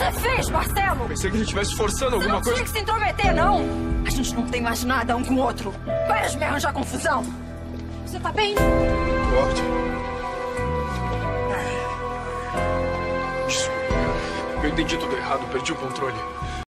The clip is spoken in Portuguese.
Você fez, Marcelo? Pensei que ele estivesse forçando Você alguma não coisa. tinha que se intrometer, não! A gente não tem mais nada um com o outro. Para de me arranjar confusão. Você tá bem? Lorde. Ah. Desculpa. Eu entendi tudo errado, perdi o controle.